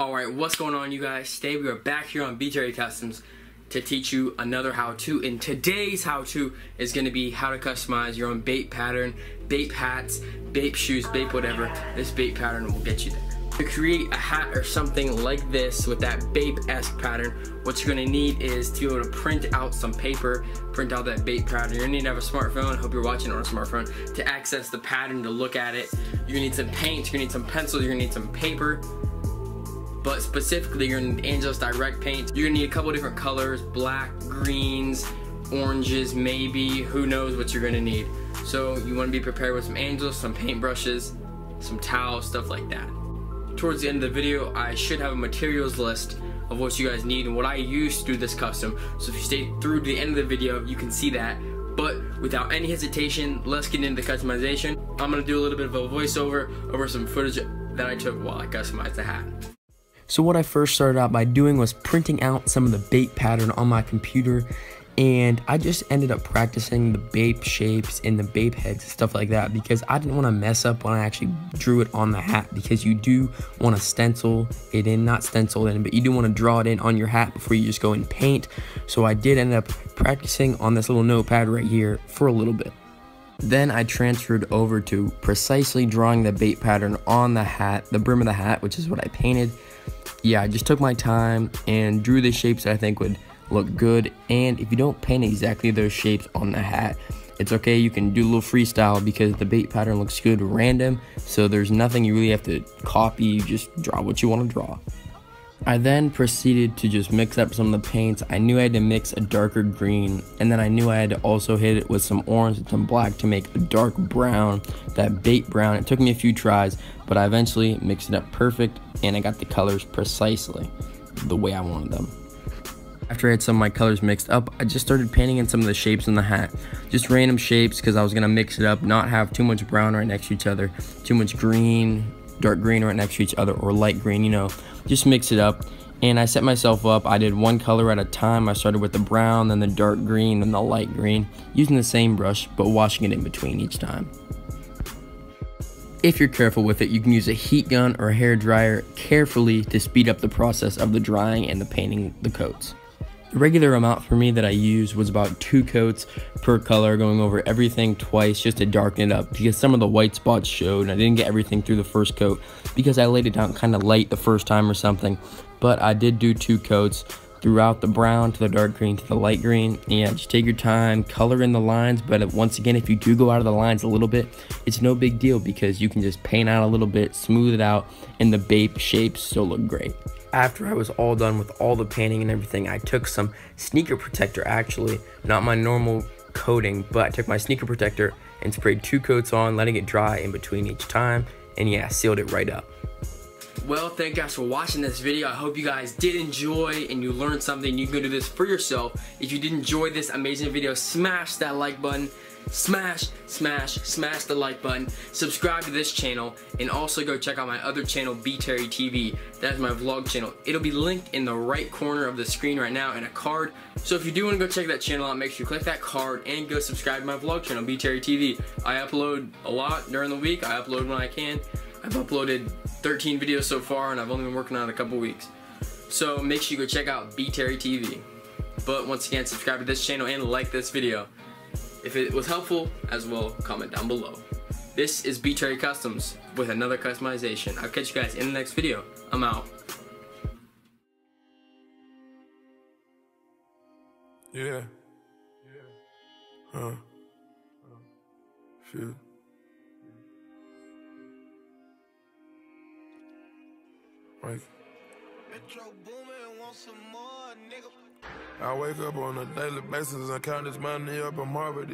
Alright, what's going on you guys? Today we are back here on B Terry Customs to teach you another how-to. And today's how-to is going to be how to customize your own Bape pattern, Bape hats, Bape shoes, Bape whatever. This Bape pattern will get you there. To create a hat or something like this with that Bape-esque pattern, what you're gonna need is to be able to print out some paper, print out that Bape pattern. You're gonna need to have a smartphone, hope you're watching on a smartphone, to access the pattern, to look at it. You're gonna need some paint, you're gonna need some pencils, you're gonna need some paper, but specifically you're gonna Angelus Direct paint. You're gonna need a couple different colors, black, greens, oranges, maybe, who knows what you're gonna need. So you wanna be prepared with some Angelus, some paintbrushes, some towels, stuff like that towards the end of the video, I should have a materials list of what you guys need and what I use to do this custom. So if you stay through to the end of the video, you can see that. But without any hesitation, let's get into the customization. I'm gonna do a little bit of a voiceover over some footage that I took while I customized the hat. So what I first started out by doing was printing out some of the Bape pattern on my computer and I just ended up practicing the Bape shapes and the Bape heads and stuff like that because I didn't want to mess up when I actually drew it on the hat because you do want to stencil it in, not stencil it in, but you do want to draw it in on your hat before you just go and paint. So I did end up practicing on this little notepad right here for a little bit. Then I transferred over to precisely drawing the Bape pattern on the hat, the brim of the hat, which is what I painted. Yeah, I just took my time and drew the shapes I think would look good. And if you don't paint exactly those shapes on the hat, it's okay. You can do a little freestyle because the Bape pattern looks good random. So there's nothing you really have to copy. You just draw what you want to draw. I then proceeded to just mix up some of the paints. I knew I had to mix a darker green and then I knew I had to also hit it with some orange and some black to make a dark brown, that Bape brown. It took me a few tries, but I eventually mixed it up perfect and I got the colors precisely the way I wanted them. After I had some of my colors mixed up, I just started painting in some of the shapes in the hat. Just random shapes because I was going to mix it up, not have too much brown right next to each other, too much green, dark green right next to each other, or light green, you know. Just mix it up. And I set myself up, I did one color at a time. I started with the brown, then the dark green, then the light green, using the same brush, but washing it in between each time. If you're careful with it, you can use a heat gun or a hair dryer carefully to speed up the process of the drying and the painting the coats. The regular amount for me that I used was about two coats per color, going over everything twice just to darken it up because some of the white spots showed and I didn't get everything through the first coat because I laid it down kind of light the first time or something. But I did do two coats throughout the brown to the dark green to the light green. Yeah, just take your time, color in the lines. But once again, if you do go out of the lines a little bit, it's no big deal because you can just paint out a little bit, smooth it out, and the Bape shapes still look great after I was all done with all the painting and everything, I took some sneaker protector actually, not my normal coating, but I took my sneaker protector and sprayed two coats on, letting it dry in between each time, and yeah, sealed it right up. Well, thank you guys for watching this video. I hope you guys did enjoy and you learned something. You can go do this for yourself. If you did enjoy this amazing video, smash that like button smash, smash, smash the like button, subscribe to this channel, and also go check out my other channel, B Terry TV. That's my vlog channel. It'll be linked in the right corner of the screen right now in a card. So if you do want to go check that channel out, make sure you click that card and go subscribe to my vlog channel, B Terry TV. I upload a lot during the week. I upload when I can. I've uploaded 13 videos so far, and I've only been working on it a couple weeks. So make sure you go check out B Terry TV. But once again, subscribe to this channel and like this video. If it was helpful, as well, comment down below. This is B Terry Customs with another customization. I'll catch you guys in the next video. I'm out. Yeah. Yeah. Huh. Shoot. Like. Metro Boomin, want some more, nigga. I wake up on a daily basis and count this money up and marvel